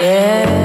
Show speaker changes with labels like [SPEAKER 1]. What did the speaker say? [SPEAKER 1] Yeah.